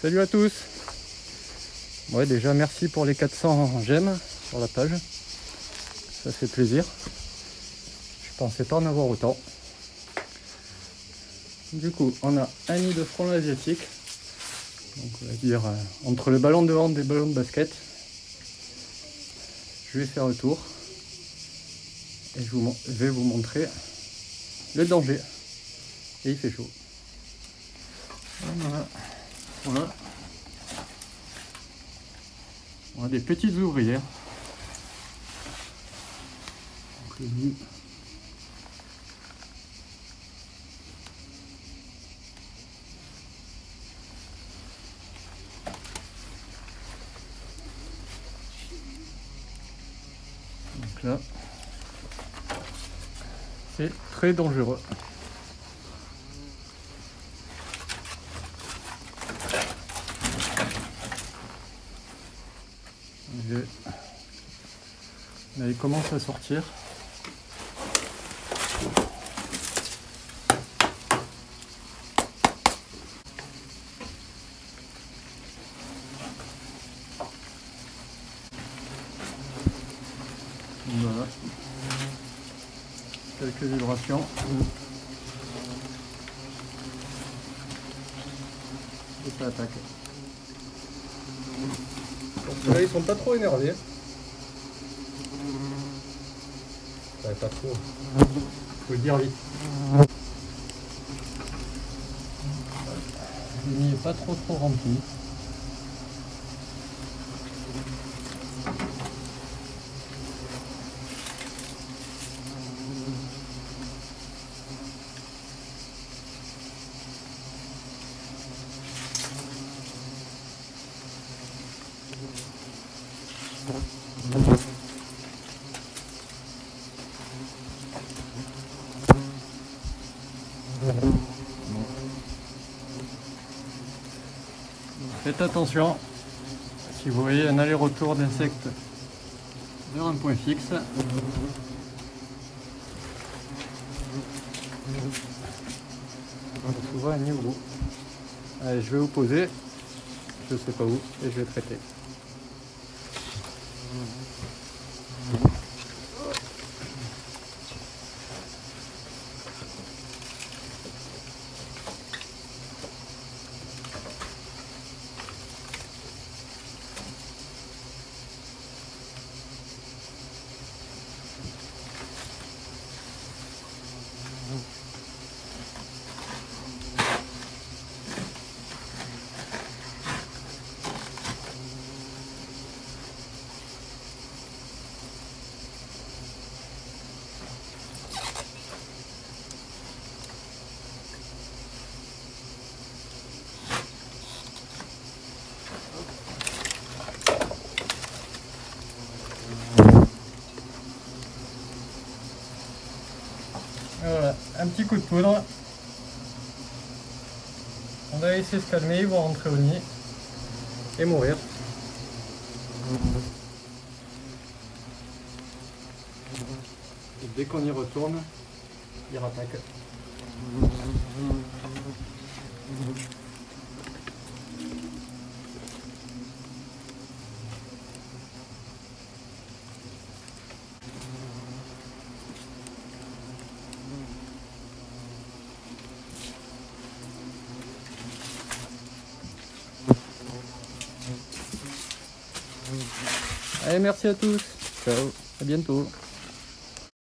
Salut à tous Ouais déjà merci pour les 400 j'aime sur la page. Ça fait plaisir. Je pensais pas en avoir autant. Du coup on a un nid de frelons asiatique. Donc on va dire euh, entre le ballon de hand et le ballon de basket. Je vais faire le tour. Et je, vous, je vais vous montrer le danger. Et il fait chaud. Voilà. Voilà. On a des petites ouvrières. Donc, le. Donc là, c'est très dangereux. Je... Là, il commence à sortir. Voilà. Quelques vibrations. Et ça attaque. Là, ils sont pas trop énervés. Ouais, pas trop. Faut le dire vite. Le nid est pas trop trop rempli. Faites attention, si vous voyez un aller-retour d'insectes vers un point fixe, trouve un niveau. Allez, je vais vous poser, je sais pas où, et je vais traiter. Voilà, un petit coup de poudre. On va laisser se calmer, ils vont rentrer au nid et mourir. Et dès qu'on y retourne, ils rattaquent. Allez, merci à tous. Ciao, à bientôt.